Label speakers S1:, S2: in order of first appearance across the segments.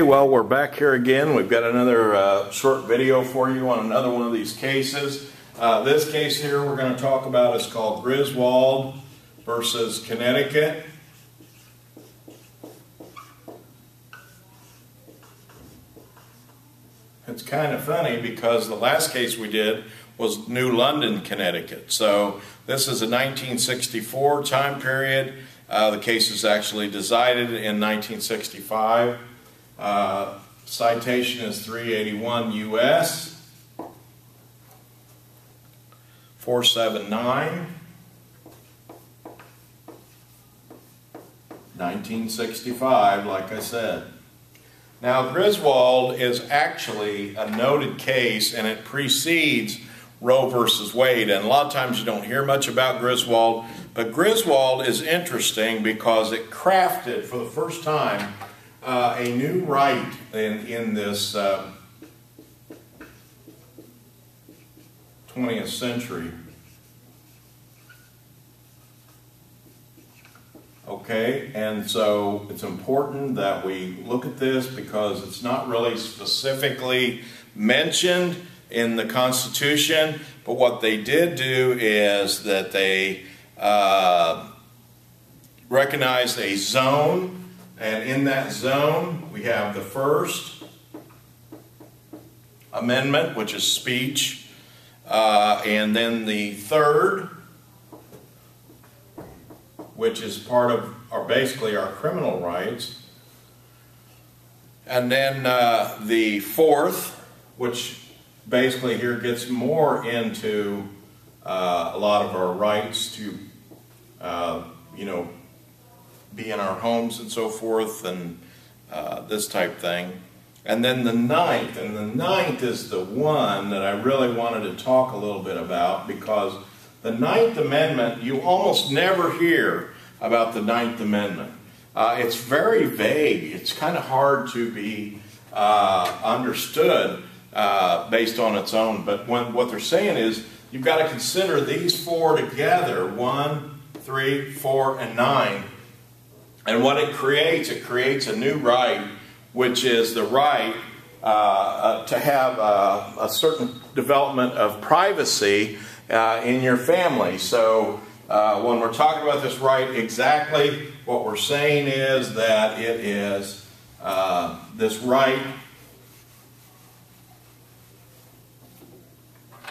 S1: Well, we're back here again. We've got another uh, short video for you on another one of these cases. Uh, this case here we're going to talk about is called Griswold versus Connecticut. It's kind of funny because the last case we did was New London, Connecticut. So this is a 1964 time period. Uh, the case is actually decided in 1965. Uh, citation is 381 U.S. 479. 1965, like I said. Now, Griswold is actually a noted case and it precedes Roe versus Wade. And a lot of times you don't hear much about Griswold, but Griswold is interesting because it crafted for the first time uh, a new right in, in this uh, 20th century. Okay, and so it's important that we look at this because it's not really specifically mentioned in the Constitution, but what they did do is that they uh, recognized a zone and in that zone, we have the First Amendment, which is speech, uh, and then the third, which is part of, or basically our criminal rights. And then uh, the fourth, which basically here gets more into uh, a lot of our rights to, uh, you know, be in our homes and so forth and uh, this type thing. And then the ninth, and the ninth is the one that I really wanted to talk a little bit about because the Ninth Amendment, you almost never hear about the Ninth Amendment. Uh, it's very vague. It's kind of hard to be uh, understood uh, based on its own. But when, what they're saying is you've got to consider these four together one, three, four, and nine and what it creates, it creates a new right, which is the right uh, uh, to have uh, a certain development of privacy uh, in your family. So uh, when we're talking about this right, exactly what we're saying is that it is uh, this right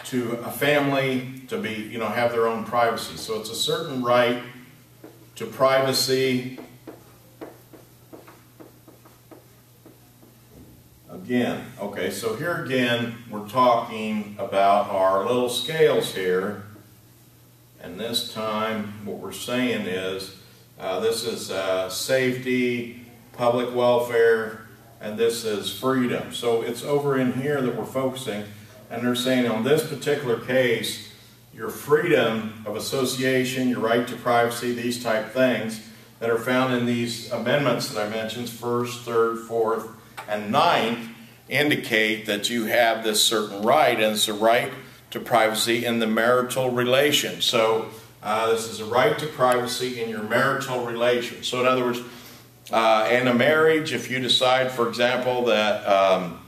S1: to a family to be, you know, have their own privacy. So it's a certain right to privacy again. Okay, so here again, we're talking about our little scales here. And this time, what we're saying is, uh, this is uh, safety, public welfare, and this is freedom. So it's over in here that we're focusing. And they're saying on this particular case, your freedom of association, your right to privacy, these type things that are found in these amendments that I mentioned, first, third, fourth, and ninth, indicate that you have this certain right, and it's a right to privacy in the marital relation. So uh, this is a right to privacy in your marital relation. So in other words, uh, in a marriage, if you decide, for example, that um,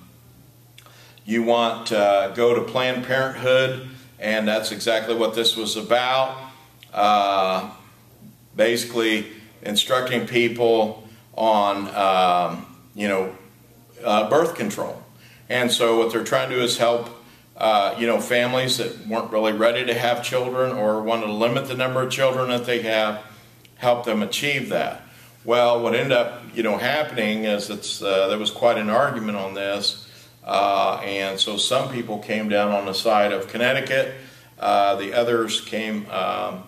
S1: you want to uh, go to Planned Parenthood, and that's exactly what this was about, uh, basically instructing people on, um, you know, uh, birth control. And so what they're trying to do is help uh, you know, families that weren't really ready to have children or wanted to limit the number of children that they have, help them achieve that. Well, what ended up, you know, happening is it's uh, there was quite an argument on this, uh, and so some people came down on the side of Connecticut. Uh, the others came um,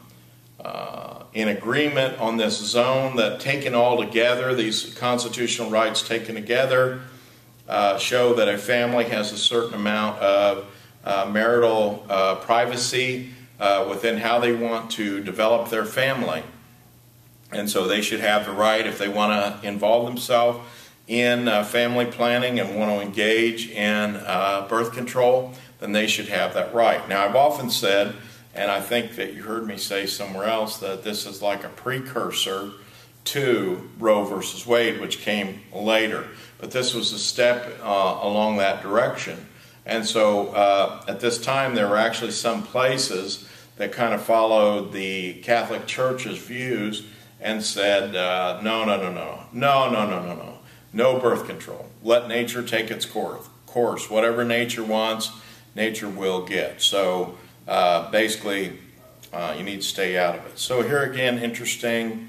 S1: uh, in agreement on this zone that taken all together, these constitutional rights taken together, uh, show that a family has a certain amount of uh, marital uh, privacy uh, within how they want to develop their family. And so they should have the right, if they want to involve themselves in uh, family planning and want to engage in birth control, then they should have that right. Now, I've often said, and I think that you heard me say somewhere else, that this is like a precursor to Roe versus Wade, which came later. but this was a step uh, along that direction. And so uh, at this time, there were actually some places that kind of followed the Catholic Church's views and said, uh, no, no, no, no, no, no, no, no, no, no birth control. Let nature take its course. Course, whatever nature wants, nature will get. So uh, basically, uh, you need to stay out of it. So here again, interesting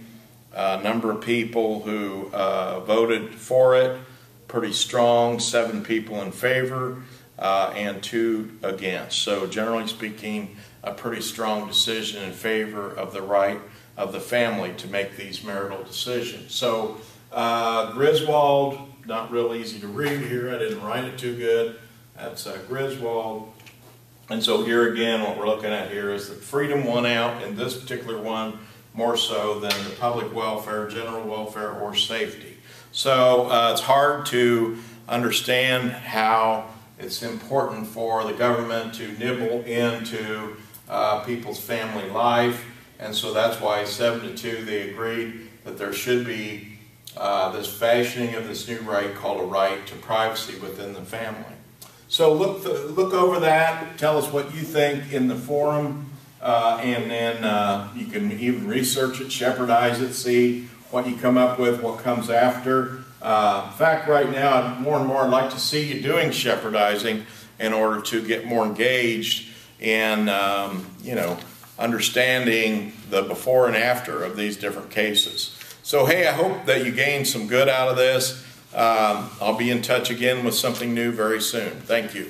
S1: uh, number of people who uh, voted for it, pretty strong, seven people in favor uh, and two against. So generally speaking, a pretty strong decision in favor of the right of the family to make these marital decisions. So uh, Griswold, not real easy to read here. I didn't write it too good. That's uh, Griswold. And so here again, what we're looking at here is that freedom won out in this particular one more so than the public welfare, general welfare, or safety. So uh, it's hard to understand how it's important for the government to nibble into uh, people's family life. And so that's why 7 to 2 they agreed that there should be uh, this fashioning of this new right called a right to privacy within the family. So look, look over that. Tell us what you think in the forum. Uh, and then uh, you can even research it, shepardize it, see what you come up with, what comes after. Uh, in fact, right now, more and more I'd like to see you doing shepardizing in order to get more engaged in, um, you know, understanding the before and after of these different cases. So, hey, I hope that you gained some good out of this. Um, I'll be in touch again with something new very soon. Thank you.